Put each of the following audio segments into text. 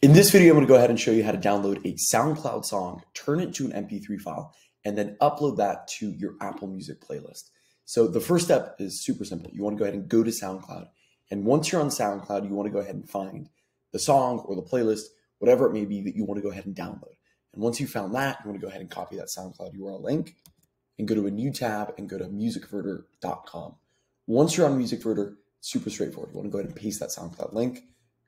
In this video, I'm going to go ahead and show you how to download a SoundCloud song, turn it to an MP3 file, and then upload that to your Apple Music playlist. So the first step is super simple. You want to go ahead and go to SoundCloud. And once you're on SoundCloud, you want to go ahead and find the song or the playlist, whatever it may be that you want to go ahead and download. And once you found that, you want to go ahead and copy that SoundCloud URL link and go to a new tab and go to musicverter.com. Once you're on Musicverter, super straightforward. You want to go ahead and paste that SoundCloud link,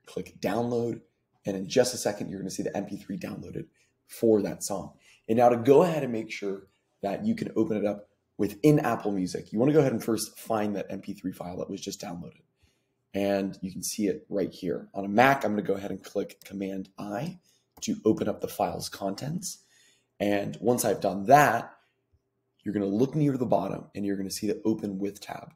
click download, and in just a second, you're going to see the MP3 downloaded for that song. And now to go ahead and make sure that you can open it up within Apple Music, you want to go ahead and first find that MP3 file that was just downloaded. And you can see it right here. On a Mac, I'm going to go ahead and click Command I to open up the file's contents. And once I've done that, you're going to look near the bottom and you're going to see the Open With tab.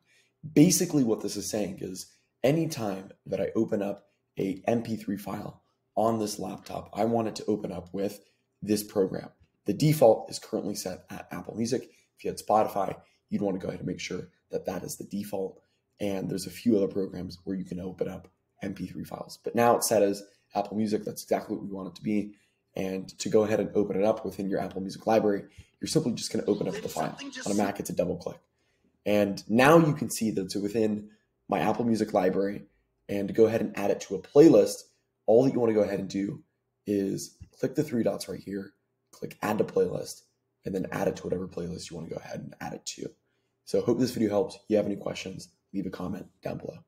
Basically, what this is saying is anytime that I open up a MP3 file on this laptop, I want it to open up with this program. The default is currently set at Apple Music. If you had Spotify, you'd want to go ahead and make sure that that is the default. And there's a few other programs where you can open up MP3 files. But now it's set as Apple Music. That's exactly what we want it to be. And to go ahead and open it up within your Apple Music library, you're simply just going to open up the file. On a Mac, it's a double click. And now you can see that it's within my Apple Music library. And to go ahead and add it to a playlist, all that you want to go ahead and do is click the three dots right here, click add to playlist, and then add it to whatever playlist you want to go ahead and add it to. So hope this video helps. If you have any questions, leave a comment down below.